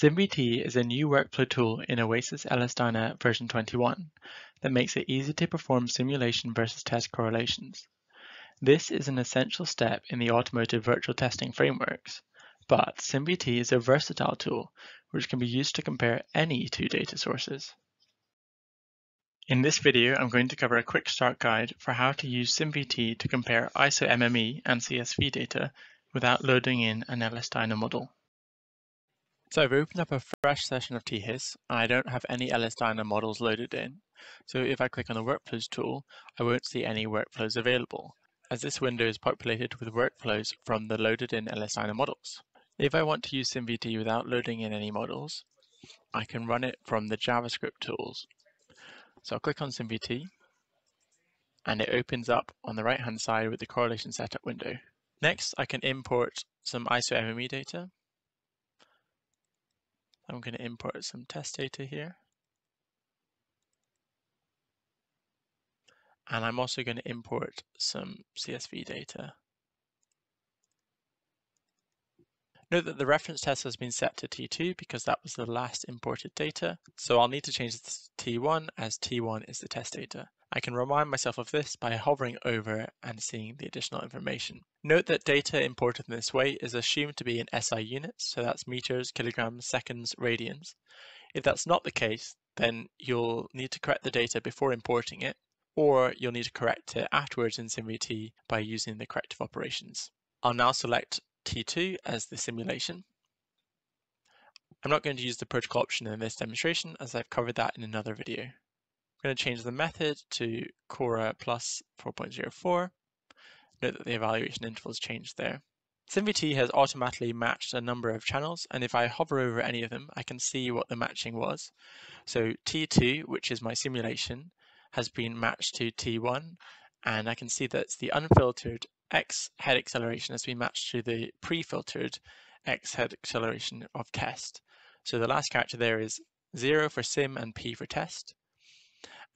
SimVT is a new workflow tool in Oasys LS-DYNA version 21 that makes it easy to perform simulation versus test correlations. This is an essential step in the automotive virtual testing frameworks, but SimVT is a versatile tool which can be used to compare any two data sources. In this video, I'm going to cover a quick start guide for how to use SimVT to compare ISO-MME and CSV data without loading in an LS-DYNA model. So I've opened up a fresh session of THIS and I don't have any LS-DYNA models loaded in. So if I click on the Workflows tool, I won't see any workflows available, as this window is populated with workflows from the loaded in LS-DYNA models. If I want to use SimVT without loading in any models, I can run it from the JavaScript tools. So I'll click on SimVT and it opens up on the right hand side with the correlation setup window. Next, I can import some ISO-MME data I'm going to import some test data here. And I'm also going to import some CSV data. Note that the reference test has been set to T2 because that was the last imported data. So I'll need to change this to T1 as T1 is the test data. I can remind myself of this by hovering over and seeing the additional information. Note that data imported in this way is assumed to be in SI units, so that's meters, kilograms, seconds, radians. If that's not the case, then you'll need to correct the data before importing it, or you'll need to correct it afterwards in SimVT by using the corrective operations. I'll now select T2 as the simulation. I'm not going to use the protocol option in this demonstration as I've covered that in another video. Going to change the method to Cora plus 4.04. Note that the evaluation interval has changed there. SimVT has automatically matched a number of channels, and if I hover over any of them, I can see what the matching was. So T2, which is my simulation, has been matched to T1, and I can see that the unfiltered X head acceleration has been matched to the pre-filtered X head acceleration of test. So the last character there is 0 for sim and P for test.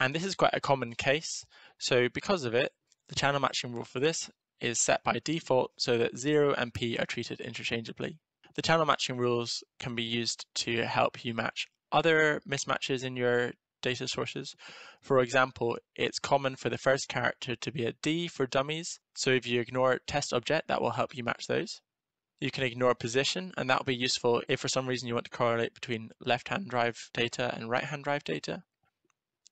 And this is quite a common case. So because of it, the channel matching rule for this is set by default so that 0 and P are treated interchangeably. The channel matching rules can be used to help you match other mismatches in your data sources. For example, it's common for the first character to be a D for dummies. So if you ignore test object, that will help you match those. You can ignore position, and that will be useful if for some reason you want to correlate between left-hand drive data and right-hand drive data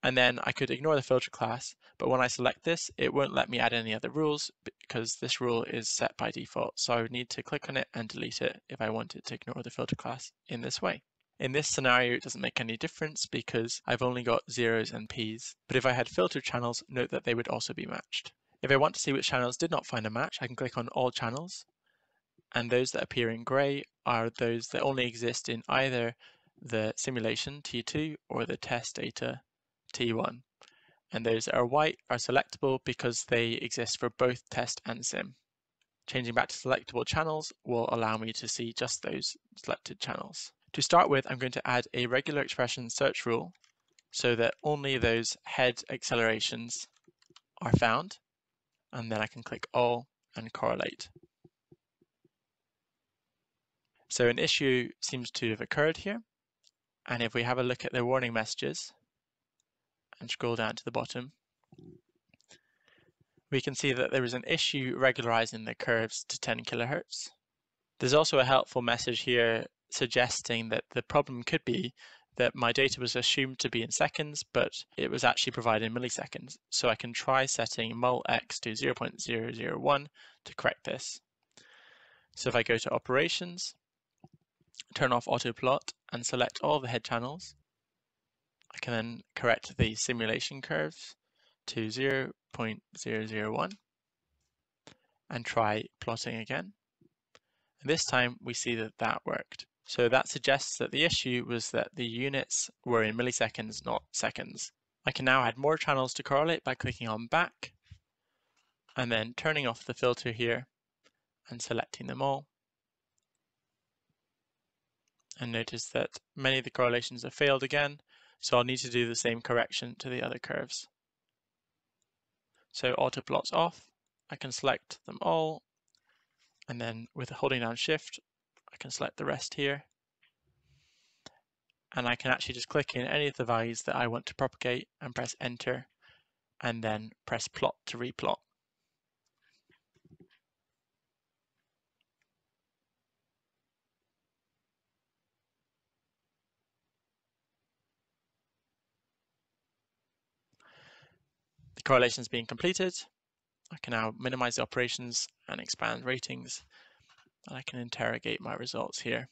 and then I could ignore the filter class, but when I select this, it won't let me add any other rules because this rule is set by default. So I would need to click on it and delete it if I wanted to ignore the filter class in this way. In this scenario, it doesn't make any difference because I've only got zeros and P's. But if I had filtered channels, note that they would also be matched. If I want to see which channels did not find a match, I can click on all channels. And those that appear in gray are those that only exist in either the simulation T2 or the test data T1. And those that are white are selectable because they exist for both test and sim. Changing back to selectable channels will allow me to see just those selected channels. To start with, I'm going to add a regular expression search rule so that only those head accelerations are found. And then I can click all and correlate. So an issue seems to have occurred here. And if we have a look at the warning messages, and scroll down to the bottom, we can see that there is an issue regularizing the curves to 10 kilohertz. There's also a helpful message here suggesting that the problem could be that my data was assumed to be in seconds, but it was actually provided in milliseconds. So I can try setting mul x to 0.001 to correct this. So if I go to operations, turn off autoplot and select all the head channels, I can then correct the simulation curves to 0.001 and try plotting again. And this time we see that that worked. So that suggests that the issue was that the units were in milliseconds, not seconds. I can now add more channels to correlate by clicking on back and then turning off the filter here and selecting them all. And notice that many of the correlations have failed again so I'll need to do the same correction to the other curves. So auto plots off, I can select them all, and then with holding down shift, I can select the rest here. and I can actually just click in any of the values that I want to propagate and press enter and then press plot to replot. The correlation is being completed. I can now minimize the operations and expand ratings. And I can interrogate my results here.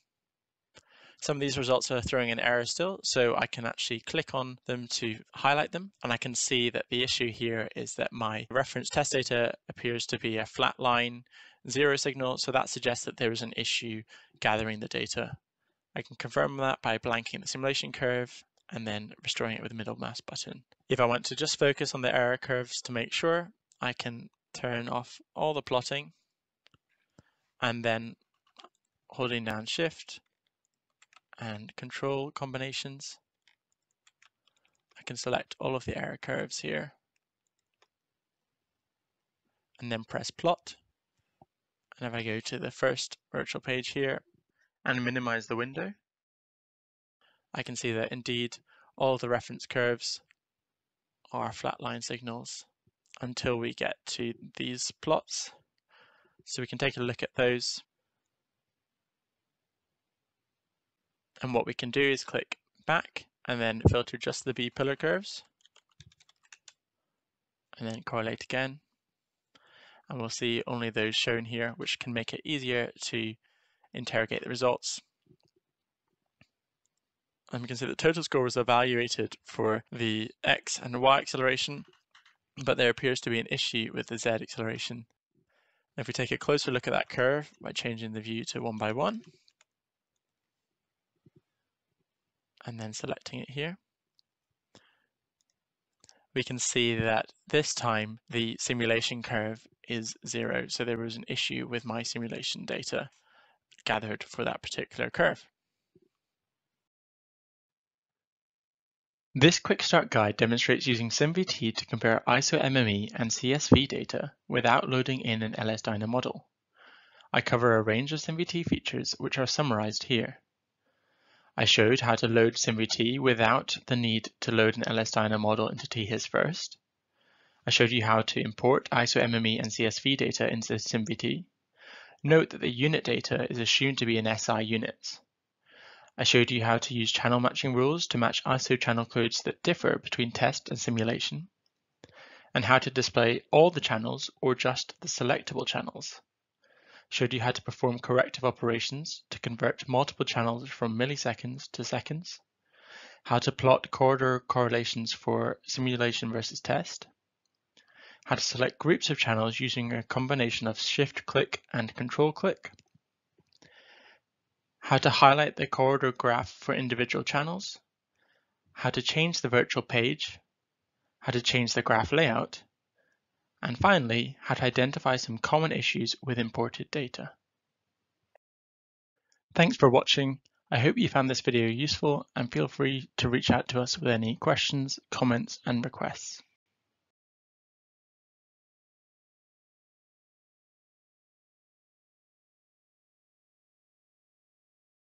Some of these results are throwing an error still, so I can actually click on them to highlight them. And I can see that the issue here is that my reference test data appears to be a flat line zero signal. So that suggests that there is an issue gathering the data. I can confirm that by blanking the simulation curve and then restoring it with the middle mouse button. If I want to just focus on the error curves to make sure, I can turn off all the plotting and then holding down shift and control combinations, I can select all of the error curves here and then press plot. And if I go to the first virtual page here and minimize the window, I can see that indeed all the reference curves are flatline signals until we get to these plots. So we can take a look at those. And what we can do is click back and then filter just the B pillar curves and then correlate again. And we'll see only those shown here, which can make it easier to interrogate the results. And we can see the total score was evaluated for the X and Y acceleration, but there appears to be an issue with the Z acceleration. If we take a closer look at that curve by changing the view to one by one, and then selecting it here, we can see that this time the simulation curve is zero. So there was an issue with my simulation data gathered for that particular curve. This quick start guide demonstrates using SimVT to compare ISO-MME and CSV data without loading in an LS-DYNA model. I cover a range of SimVT features which are summarized here. I showed how to load SimVT without the need to load an LS-DYNA model into THIS first. I showed you how to import ISO-MME and CSV data into SimVT. Note that the unit data is assumed to be in SI units. I showed you how to use channel matching rules to match ISO channel codes that differ between test and simulation, and how to display all the channels or just the selectable channels. Showed you how to perform corrective operations to convert multiple channels from milliseconds to seconds, how to plot corridor correlations for simulation versus test, how to select groups of channels using a combination of shift click and control click, how to highlight the corridor graph for individual channels, how to change the virtual page, how to change the graph layout, and finally, how to identify some common issues with imported data. Thanks for watching. I hope you found this video useful and feel free to reach out to us with any questions, comments and requests.